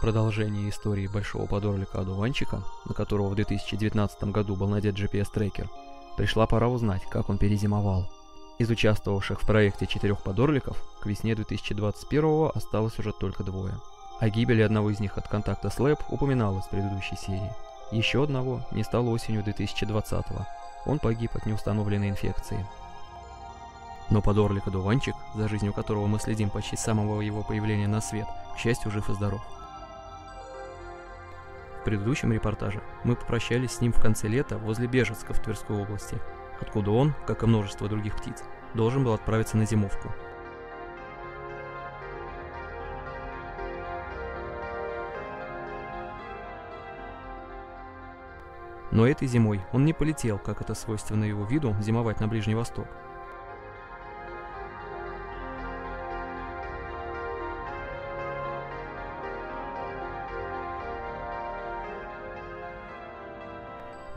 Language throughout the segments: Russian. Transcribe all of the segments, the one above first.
продолжение истории большого подорлика-одуванчика, на которого в 2019 году был надет GPS-трекер, пришла пора узнать, как он перезимовал. Из участвовавших в проекте четырех подорликов к весне 2021 осталось уже только двое. О гибели одного из них от контакта с Лэб упоминалось в предыдущей серии. Еще одного не стало осенью 2020 -го. Он погиб от неустановленной инфекции. Но подорлик-одуванчик, за жизнью которого мы следим почти с самого его появления на свет, к счастью, жив и здоров. В предыдущем репортаже мы попрощались с ним в конце лета возле Бежецка в Тверской области, откуда он, как и множество других птиц, должен был отправиться на зимовку. Но этой зимой он не полетел, как это свойственно его виду, зимовать на Ближний Восток.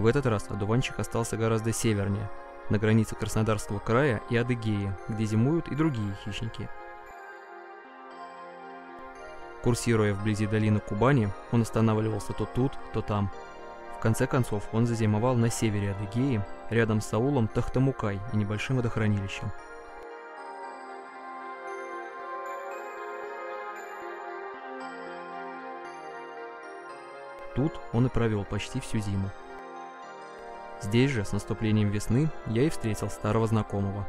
В этот раз одуванчик остался гораздо севернее, на границе Краснодарского края и Адыгеи, где зимуют и другие хищники. Курсируя вблизи долины Кубани, он останавливался то тут, то там. В конце концов, он зазимовал на севере Адыгеи, рядом с аулом Тахтамукай и небольшим водохранилищем. Тут он и провел почти всю зиму. Здесь же, с наступлением весны, я и встретил старого знакомого.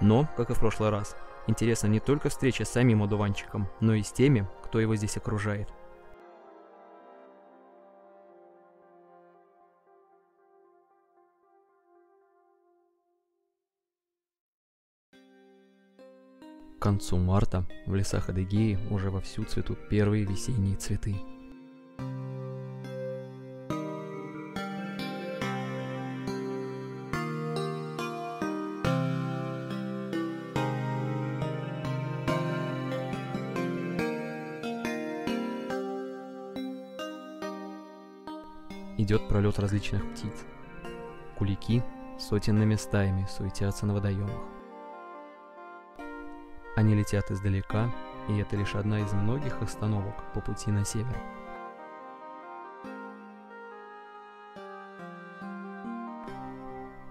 Но, как и в прошлый раз, интересна не только встреча с самим одуванчиком, но и с теми, кто его здесь окружает. К концу марта в лесах Адыгеи уже вовсю цветут первые весенние цветы. Идет пролет различных птиц. Кулики сотенными стаями суетятся на водоемах. Они летят издалека, и это лишь одна из многих остановок по пути на север.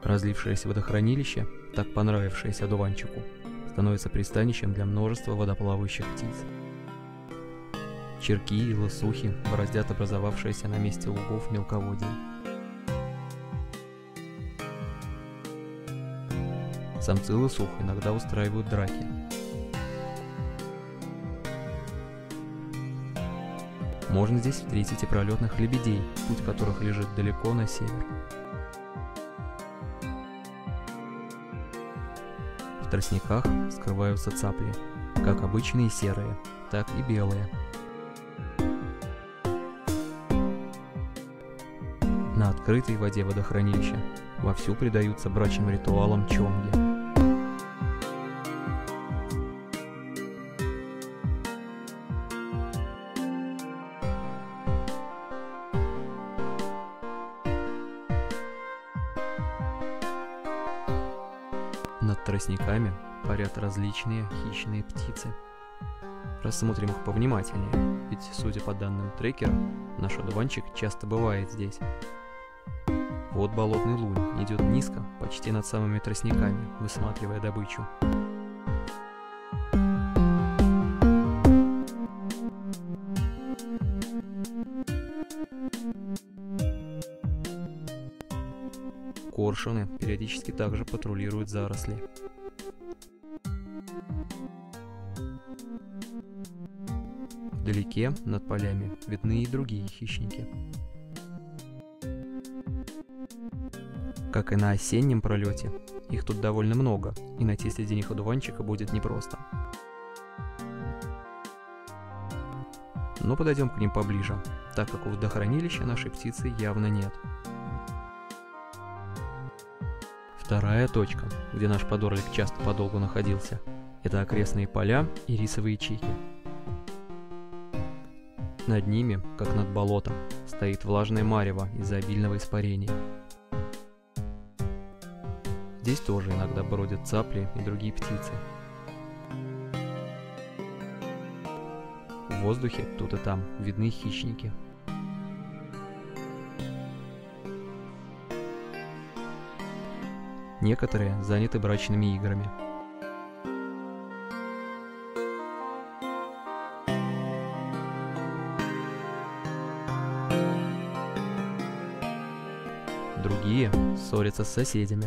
Разлившееся водохранилище, так понравившееся одуванчику, становится пристанищем для множества водоплавающих птиц. Черки и лосухи бороздят образовавшееся на месте лугов мелководье. Самцы лосух иногда устраивают драки, Можно здесь встретить и пролетных лебедей, путь которых лежит далеко на север. В тростниках скрываются цапли, как обычные серые, так и белые. На открытой воде водохранилища вовсю предаются брачным ритуалам чонги – Над тростниками парят различные хищные птицы. Рассмотрим их повнимательнее, ведь, судя по данным трекера, наш одуванчик часто бывает здесь. Вот болотный лунь идет низко, почти над самыми тростниками, высматривая добычу. Коршуны периодически также патрулируют заросли. Вдалеке, над полями, видны и другие хищники. Как и на осеннем пролете, их тут довольно много, и найти среди них одуванчика будет непросто. Но подойдем к ним поближе, так как у водохранилища нашей птицы явно нет. Вторая точка, где наш подорлик часто подолгу находился, это окрестные поля и рисовые чики. Над ними, как над болотом, стоит влажное марево из-за обильного испарения. Здесь тоже иногда бродят цапли и другие птицы. В воздухе тут и там видны хищники. Некоторые заняты брачными играми. Другие ссорятся с соседями.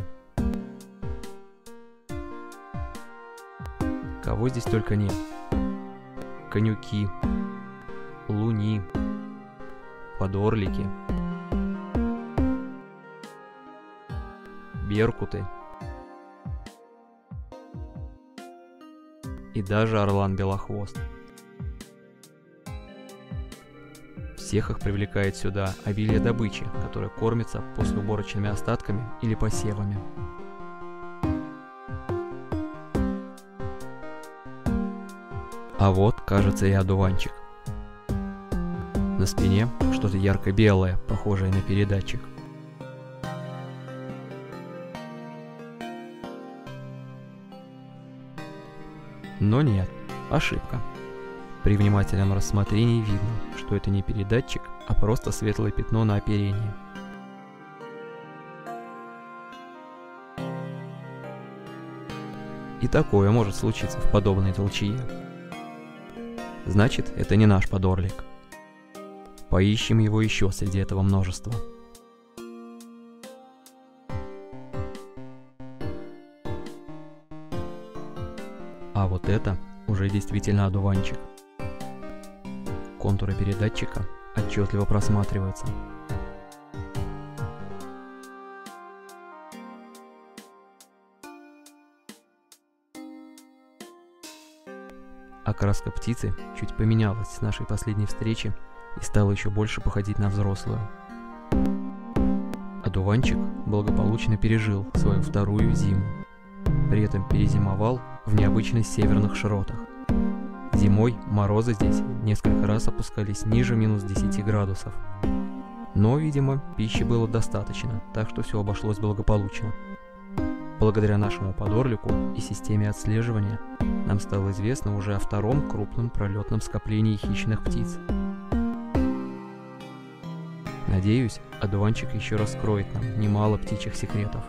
Кого здесь только нет. Конюки, луни, подорлики, беркуты и даже орлан белохвост. Всех их привлекает сюда обилие добычи, которая кормится послеуборочными остатками или посевами. А вот, кажется, и одуванчик. На спине что-то ярко-белое, похожее на передатчик. Но нет, ошибка. При внимательном рассмотрении видно, что это не передатчик, а просто светлое пятно на оперении. И такое может случиться в подобной толчье. Значит, это не наш подорлик. Поищем его еще среди этого множества. А вот это уже действительно одуванчик. Контуры передатчика отчетливо просматриваются. Окраска птицы чуть поменялась с нашей последней встречи и стала еще больше походить на взрослую. Одуванчик благополучно пережил свою вторую зиму. При этом перезимовал в необычных северных широтах. Зимой морозы здесь несколько раз опускались ниже минус 10 градусов. Но, видимо, пищи было достаточно, так что все обошлось благополучно. Благодаря нашему подорлику и системе отслеживания нам стало известно уже о втором крупном пролетном скоплении хищных птиц. Надеюсь, одуванчик еще раскроет нам немало птичьих секретов.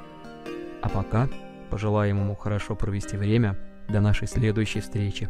А пока пожелаем ему хорошо провести время до нашей следующей встречи.